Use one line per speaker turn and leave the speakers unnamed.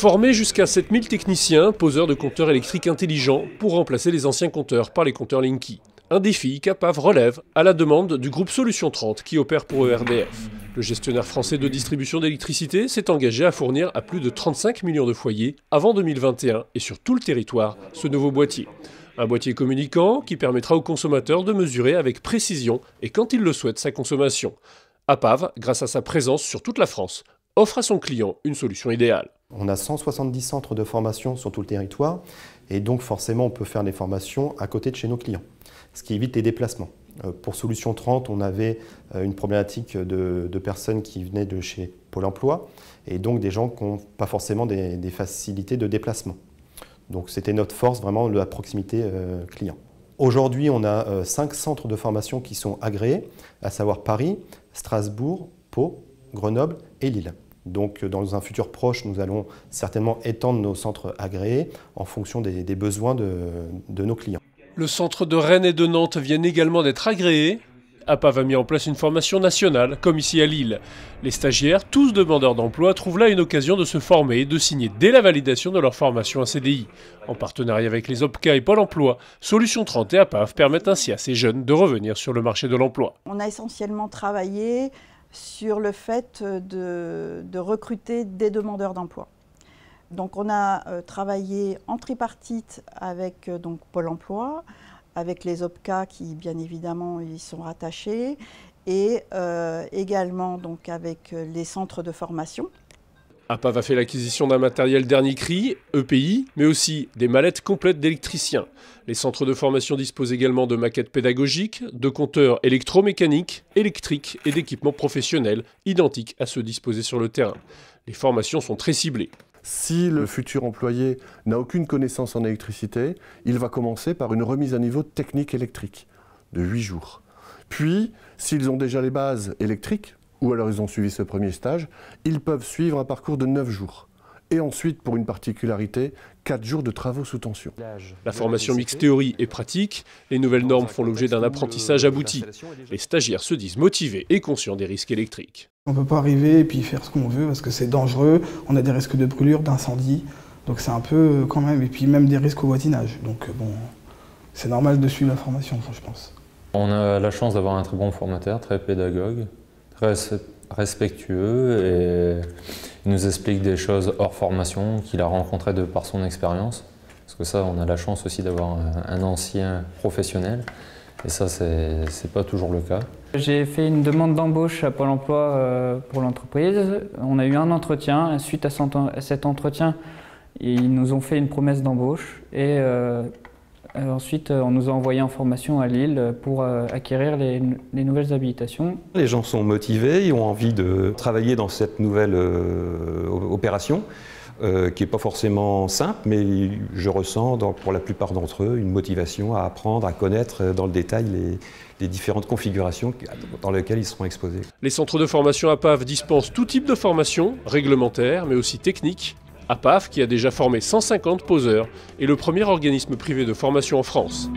Former jusqu'à 7000 techniciens, poseurs de compteurs électriques intelligents, pour remplacer les anciens compteurs par les compteurs Linky. Un défi qu'APAV relève à la demande du groupe Solution 30 qui opère pour ERDF. Le gestionnaire français de distribution d'électricité s'est engagé à fournir à plus de 35 millions de foyers avant 2021 et sur tout le territoire ce nouveau boîtier. Un boîtier communicant qui permettra aux consommateurs de mesurer avec précision et quand ils le souhaitent sa consommation. APAV, grâce à sa présence sur toute la France, offre à son client une solution idéale.
On a 170 centres de formation sur tout le territoire et donc forcément on peut faire des formations à côté de chez nos clients ce qui évite les déplacements. Euh, pour Solution 30, on avait euh, une problématique de, personnes qui venaient de chez Pôle emploi et donc des gens qui n'ont pas forcément des, facilités de déplacement. Donc c'était notre force, vraiment la proximité euh, client. Aujourd'hui, on a cinq centres de formation qui sont agréés, à savoir Paris, Strasbourg, Pau, Grenoble et Lille. Donc dans un futur proche, nous allons certainement étendre nos centres agréés en fonction des, besoins de nos clients.
Le centre de Rennes et de Nantes viennent également d'être agréés. APAV a mis en place une formation nationale, comme ici à Lille. Les stagiaires, tous demandeurs d'emploi, trouvent là une occasion de se former et de signer dès la validation de leur formation à CDI. En partenariat avec les OPCA et Pôle emploi, Solution 30 et APAV permettent ainsi à ces jeunes de revenir sur le marché de l'emploi.
On a essentiellement travaillé sur le fait de, de recruter des demandeurs d'emploi. Donc on a euh, travaillé en tripartite avec euh, Pôle emploi, avec les OPCA qui bien évidemment y sont rattachés, et euh, également avec les centres de formation.
APAV a fait l'acquisition d'un matériel dernier cri, EPI, mais aussi des mallettes complètes d'électriciens. Les centres de formation disposent également de maquettes pédagogiques, de compteurs électromécaniques, électriques et d'équipements professionnels identiques à ceux disposés sur le terrain. Les formations sont très ciblées.
Si le futur employé n'a aucune connaissance en électricité, il va commencer par une remise à niveau technique électrique de 8 jours. Puis, s'ils ont déjà les bases électriques, ou alors ils ont suivi ce premier stage, ils peuvent suivre un parcours de 9 jours et ensuite, pour une particularité, 4 jours de travaux sous tension.
La formation mixte théorie et pratique, les nouvelles normes font l'objet d'un apprentissage abouti. Les stagiaires se disent motivés et conscients des risques électriques.
On ne peut pas arriver et puis faire ce qu'on veut parce que c'est dangereux, on a des risques de brûlure, d'incendie, donc c'est un peu euh, quand même, et puis même des risques au voisinage. Donc euh, bon, c'est normal de suivre la formation, je pense.
On a la chance d'avoir un très bon formateur, très pédagogue, respectueux et il nous explique des choses hors formation qu'il a rencontrées de par son expérience. Parce que ça, on a la chance aussi d'avoir un ancien professionnel et ça, c'est pas toujours le cas.
J'ai fait une demande d'embauche à Pôle emploi euh, pour l'entreprise. On a eu un entretien. Suite à cet entretien, ils nous ont fait une promesse d'embauche et euh, ensuite, euh, on nous a envoyé en formation à Lille pour euh, acquérir les, nouvelles habilitations.
Les gens sont motivés, ils ont envie de travailler dans cette nouvelle opération. qui n'est pas forcément simple, mais je ressens pour la plupart d'entre eux une motivation à apprendre, à connaître dans le détail les, les, différentes configurations dans lesquelles ils seront exposés.
Les centres de formation APAV dispensent tout type de formation, réglementaire, mais aussi technique, APAF, qui a déjà formé 150 poseurs, est le premier organisme privé de formation en France.